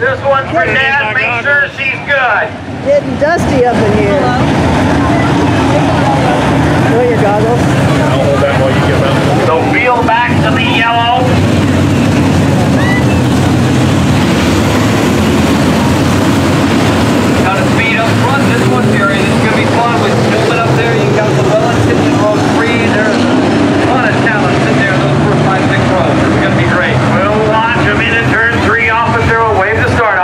one's for Dad. Make sure she's good. Getting dusty up in here. just start